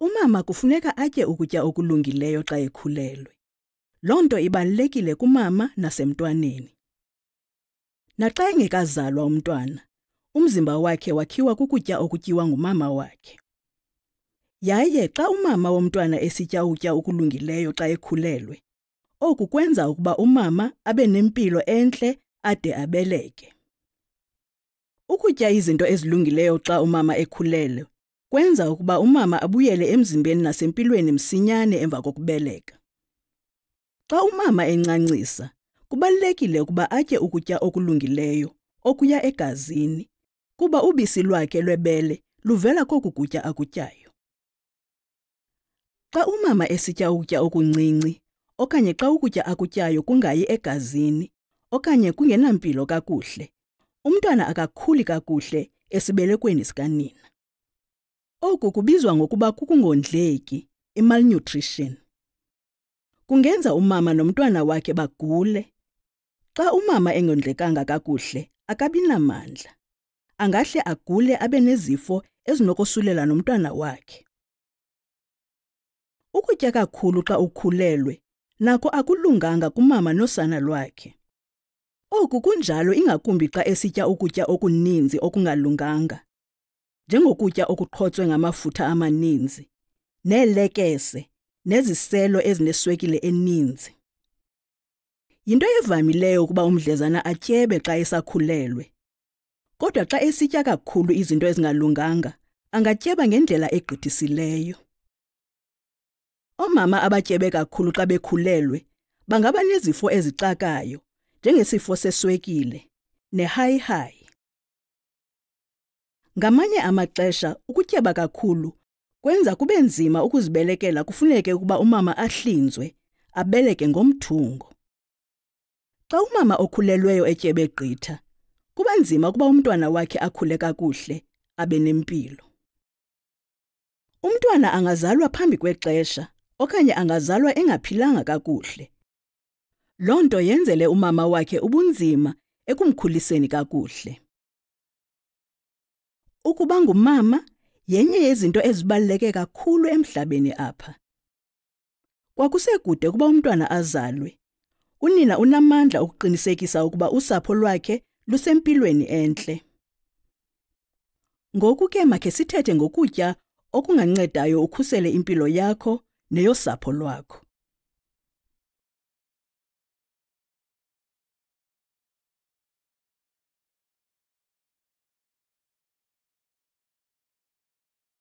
Umama kufuneka atye ukutya okulungileyo xa ekhulelwe. Loo nto ibalulekile kumama nasemntwaneni. Naxa engekazalwa umntwana, umzimba wakhe wakhiwa kukutya okutyiwa ngumama wakhe. Yaye xa umama womntwana esitya ukutya okulungileyo xa ekhulelwe, oku kwenza ukuba umama abe nempilo entle ade abeleke. Ukutya izinto ezilungileyo xa umama ekhulelwe kwenza ukuba umama abuyele emzimbeni nasempilweni msinyane emva kokubeleka. Xa umama encancisa, kubalulekile ukuba atye ukutya okulungileyo, okuya egazini, kuba ubisi lwakhe lwebele luvela koku kutya akutyayo. Xa umama esitya ukutya okuncinci, okanye xa ukutya akutyayo kungayi egazini, okanye kungenampilo kakuhle, umntwana akakhuli kakuhle esibelekweni sikanina. Oku kubizwa ngokuba kukungondleki, imalnutrition. Kungenza umama nomntwana wakhe bagule. Xa umama engondlekanga kakuhle, akabi namandla. angahle agule abe nezifo ezinokosulela nomntwana wakhe. Ukutya kakhulu xa ukhulelwe nako akulunganga kumama nosana lwakhe. Oku kunjalo ingakumbi xa esitya ukutya okuninzi okungalunganga, njengokutya okuqhotswe ngamafutha amaninzi, neelekese, neziselo ezineswekile eninzi. Yinto evamileyo ukuba umdlezana atyebe xa esakhulelwe, Kodwa xa esitya kakhulu izinto ezingalunganga, angatyeba ngendlela egqithisileyo. Oomama abatyebe kakhulu xa bekhulelwe bangaba nezifo ezixakayo njengesifo seswekile nehayihayi. Ngamanye amaxesha ukutyeba kakhulu kwenza kube nzima ukuzibelekela kufuneke ukuba umama ahlinzwe abeleke ngomthungo. Xa umama okhulelweyo etyebe gqitha, kuba nzima ukuba umntwana wakhe akhule kakuhle abe nempilo. Umntwana angazalwa phambi kwexesha okanye angazalwa engaphilanga kakuhle. Loo nto yenzele umama wakhe ubunzima ekumkhuliseni kakuhle. Ukuba ngumama yenye yezinto ezibaluleke kakhulu emhlabeni apha. Kwakusekude ukuba umntwana azalwe. Unina unamandla okuqinisekisa ukuba usapho lwakhe lusempilweni entle. Ngoku ke makhe sithethe ngokutya okungancedayo ukhusele impilo yakho neyosapho lwakho.